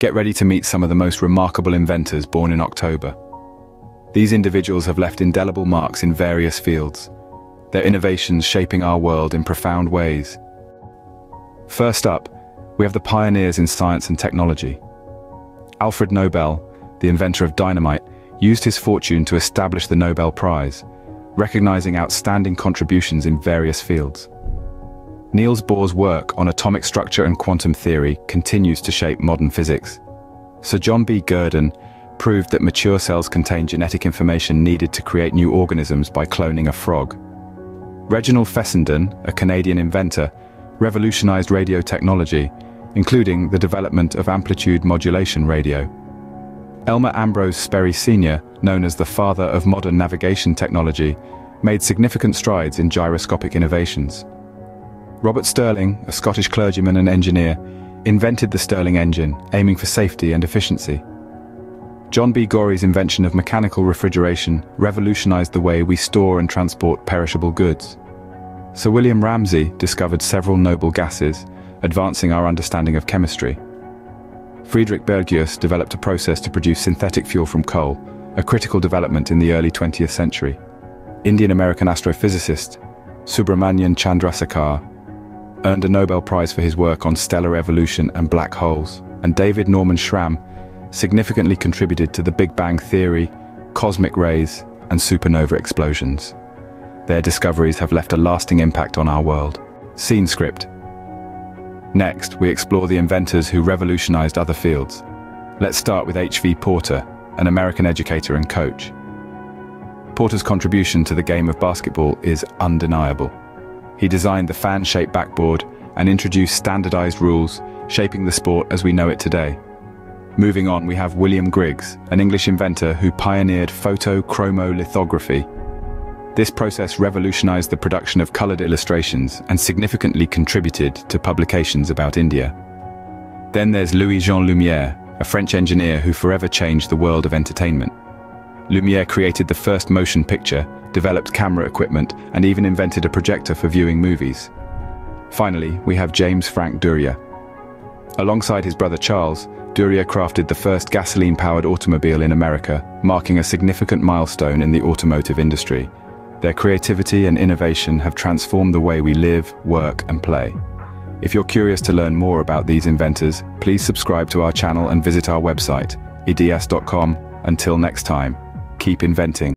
Get ready to meet some of the most remarkable inventors born in October. These individuals have left indelible marks in various fields, their innovations shaping our world in profound ways. First up, we have the pioneers in science and technology. Alfred Nobel, the inventor of dynamite, used his fortune to establish the Nobel Prize, recognizing outstanding contributions in various fields. Niels Bohr's work on atomic structure and quantum theory continues to shape modern physics. Sir John B. Gurdon proved that mature cells contain genetic information needed to create new organisms by cloning a frog. Reginald Fessenden, a Canadian inventor, revolutionized radio technology, including the development of amplitude modulation radio. Elmer Ambrose Sperry Sr., known as the father of modern navigation technology, made significant strides in gyroscopic innovations. Robert Stirling, a Scottish clergyman and engineer, invented the Stirling engine, aiming for safety and efficiency. John B. Gorrie's invention of mechanical refrigeration revolutionized the way we store and transport perishable goods. Sir William Ramsay discovered several noble gases, advancing our understanding of chemistry. Friedrich Bergius developed a process to produce synthetic fuel from coal, a critical development in the early 20th century. Indian-American astrophysicist Subramanian Chandrasekhar earned a Nobel Prize for his work on stellar evolution and black holes, and David Norman Schramm significantly contributed to the Big Bang Theory, cosmic rays, and supernova explosions. Their discoveries have left a lasting impact on our world. Scene script. Next, we explore the inventors who revolutionized other fields. Let's start with H.V. Porter, an American educator and coach. Porter's contribution to the game of basketball is undeniable. He designed the fan-shaped backboard and introduced standardized rules, shaping the sport as we know it today. Moving on, we have William Griggs, an English inventor who pioneered photochromolithography. This process revolutionized the production of colored illustrations and significantly contributed to publications about India. Then there's Louis-Jean Lumière, a French engineer who forever changed the world of entertainment. Lumière created the first motion picture, developed camera equipment, and even invented a projector for viewing movies. Finally, we have James Frank Duryea. Alongside his brother Charles, Duryea crafted the first gasoline-powered automobile in America, marking a significant milestone in the automotive industry. Their creativity and innovation have transformed the way we live, work, and play. If you're curious to learn more about these inventors, please subscribe to our channel and visit our website, IDiyas.com. Until next time, keep inventing.